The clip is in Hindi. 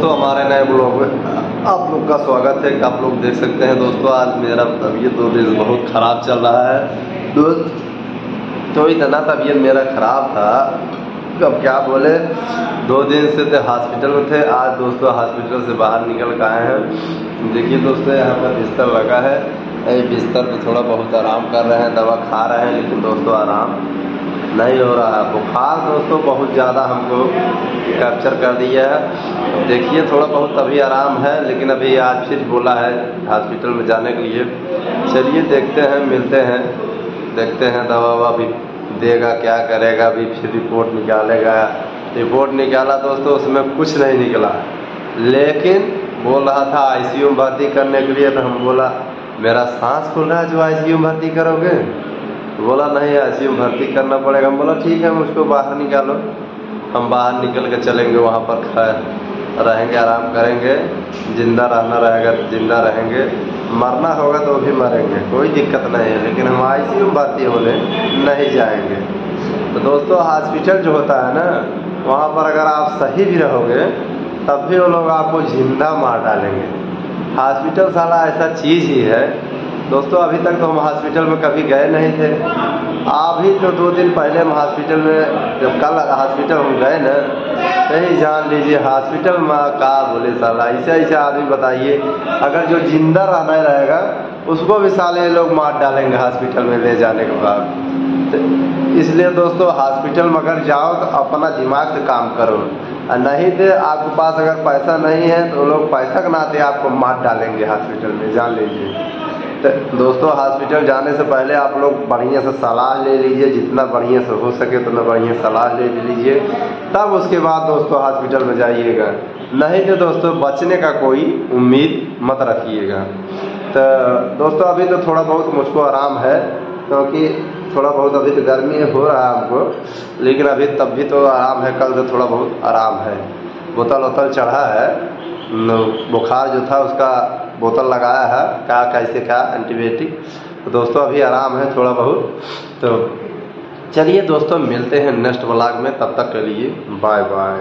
दोस्तों, हमारे नए ब्लॉग में आप लोग का स्वागत है। कि आप लोग देख सकते हैं दोस्तों, आज मेरा तबीयत दो दिन बहुत ख़राब चल रहा है। दोस्त तो इतना तबीयत मेरा ख़राब था। अब क्या बोले? दो दिन से थे हॉस्पिटल में थे। आज दोस्तों हॉस्पिटल से बाहर निकल के आए हैं। देखिए दोस्तों, यहाँ पर बिस्तर लगा है। बिस्तर पे थोड़ा बहुत आराम कर रहे हैं, दवा खा रहे हैं, लेकिन दोस्तों आराम नहीं हो रहा है। बुखार दोस्तों बहुत ज़्यादा हमको कैप्चर कर दिया है। देखिए, थोड़ा बहुत अभी आराम है, लेकिन अभी आज फिर बोला है हॉस्पिटल में जाने के लिए। चलिए, देखते हैं, मिलते हैं। देखते हैं, दवा ववा भी देगा, क्या करेगा, अभी फिर रिपोर्ट निकालेगा। रिपोर्ट निकाला दोस्तों, उसमें कुछ नहीं निकला। लेकिन बोल रहा था आईसीयू में भर्ती करने के लिए तो हम बोला, मेरा सांस खुल रहा है जो आईसीयू में भर्ती करोगे? तो बोला, नहीं ऐसे भर्ती करना पड़ेगा। हम बोला, ठीक है, हम उसको बाहर निकालो। हम बाहर निकल के चलेंगे, वहाँ पर खैर रहेंगे, आराम करेंगे। ज़िंदा रहना रहेगा तो ज़िंदा रहेंगे। मरना होगा तो भी मरेंगे, कोई दिक्कत नहीं है। लेकिन हम आई में भर्ती होने नहीं जाएँगे। तो दोस्तों हॉस्पिटल जो होता है ना, वहाँ पर अगर आप सही भी रहोगे, तब भी वो लोग आपको ज़िंदा मार डालेंगे। हॉस्पिटल साला ऐसा चीज़ ही है दोस्तों, अभी तक तो हम हॉस्पिटल में कभी गए नहीं थे। अभी तो दो दिन पहले हम हॉस्पिटल में, जब कल हॉस्पिटल हम गए ना सही जान लीजिए हॉस्पिटल में का बोले, साला ऐसे ऐसे आदमी बताइए। अगर जो ज़िंदा रहना रहेगा, उसको भी साले लोग मार डालेंगे हॉस्पिटल में ले जाने के बाद। तो इसलिए दोस्तों हॉस्पिटल में अगर जाओ तो अपना दिमाग से काम करो। नहीं थे आपके पास अगर पैसा नहीं है तो लोग पैसा के नाते आपको मार डालेंगे हॉस्पिटल में, जान लीजिए। तो दोस्तों हॉस्पिटल जाने से पहले आप लोग बढ़िया से सलाह ले लीजिए। जितना बढ़िया से हो सके उतना बढ़िया सलाह ले लीजिए। तब उसके बाद दोस्तों हॉस्पिटल में जाइएगा। नहीं तो दोस्तों, बचने का कोई उम्मीद मत रखिएगा। तो दोस्तों, अभी तो थोड़ा बहुत मुझको आराम है, क्योंकि तो थोड़ा बहुत अभी तो गर्मी हो रहा है हमको, लेकिन अभी तब भी तो आराम है, कल से थोड़ा बहुत आराम है। बोतल वोतल चढ़ा है बुखार जो था उसका बोतल लगाया है क्या कैसे क्या एंटीबायोटिक तो दोस्तों, अभी आराम है थोड़ा बहुत। तो चलिए दोस्तों, मिलते हैं नेक्स्ट ब्लॉग में, तब तक के लिए बाय बाय